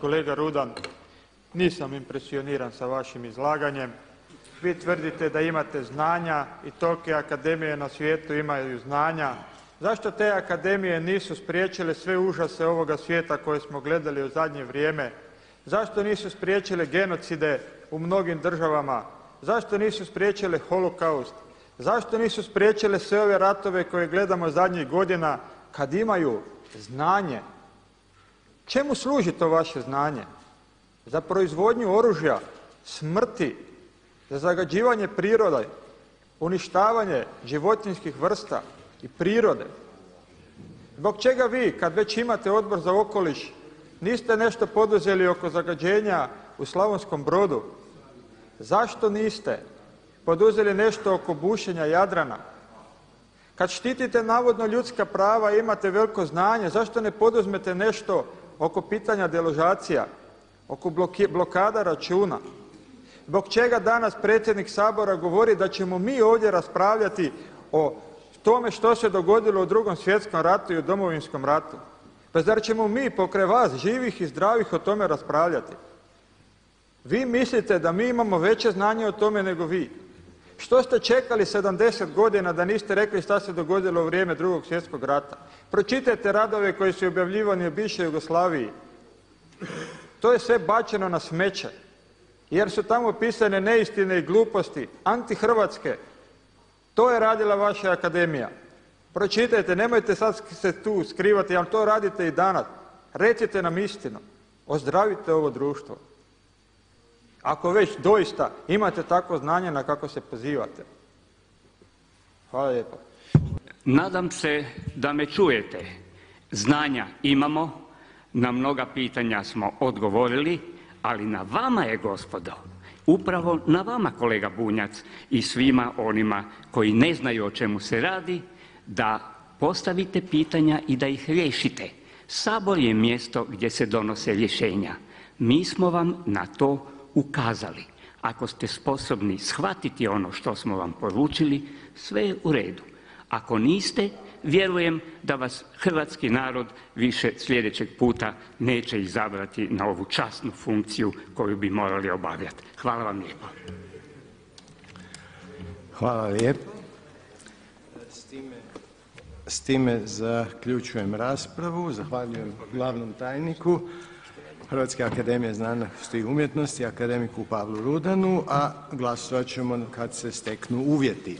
Kolega Rudan, nisam impresioniran sa vašim izlaganjem, vi tvrdite da imate znanja i tolike akademije na svijetu imaju znanja, zašto te akademije nisu spriječile sve užase ovoga svijeta koje smo gledali u zadnje vrijeme, zašto nisu spriječile genocide u mnogim državama, zašto nisu spriječile holokaust, zašto nisu spriječile sve ove ratove koje gledamo zadnjih godina kad imaju znanje, čemu služi to vaše znanje, za proizvodnju oružja, smrti, za zagađivanje prirode, uništavanje životinjskih vrsta i prirode, zbog čega vi kad već imate Odbor za okoliš niste nešto poduzeli oko zagađenja u Slavonskom Brodu, zašto niste poduzeli nešto oko bušenja Jadrana, kad štitite navodno ljudska prava i imate veliko znanje zašto ne poduzmete nešto oko pitanja deložacija, oko blokada računa, zbog čega danas predsjednik Sabora govori da ćemo mi ovdje raspravljati o tome što se dogodilo u Drugom svjetskom ratu i u Domovinskom ratu, pa zar ćemo mi pokraj vas živih i zdravih o tome raspravljati, vi mislite da mi imamo veće znanje o tome nego vi, što ste čekali 70 godina da niste rekli šta se dogodilo u vrijeme Drugog svjetskog rata, pročitajte radove koji su objavljivani u bivšoj Jugoslaviji, to je sve bačeno na smeće jer su tamo pisane neistine i gluposti, antihrvatske, to je radila vaša akademija, pročitajte, nemojte sad se tu skrivati, ali to radite i danas, recite nam istinu, ozdravite ovo društvo, ako već doista imate takvo znanje na kakvo se pozivate. Hvala lijepo. Nadam se da me čujete, znanja imamo, na mnoga pitanja smo odgovorili, ali na vama je gospodo, upravo na vama kolega Bunjac i svima onima koji ne znaju o čemu se radi da postavite pitanja i da ih riješite. Sabor je mjesto gdje se donose rješenja. Mi smo vam na to ukazali. Ako ste sposobni shvatiti ono što smo vam poručili, sve je u redu. Ako niste, vjerujem da vas hrvatski narod više sljedećeg puta neće izabrati na ovu časnu funkciju koju bi morali obavljati. Hvala vam lijepo. Hvala lijepo. S time zaključujem raspravu, zahvaljujem glavnom tajniku Hrvatske akademije znanosti i umjetnosti akademiku Pavlu Rudanu, a glasovat ćemo kad se steknu uvjeti.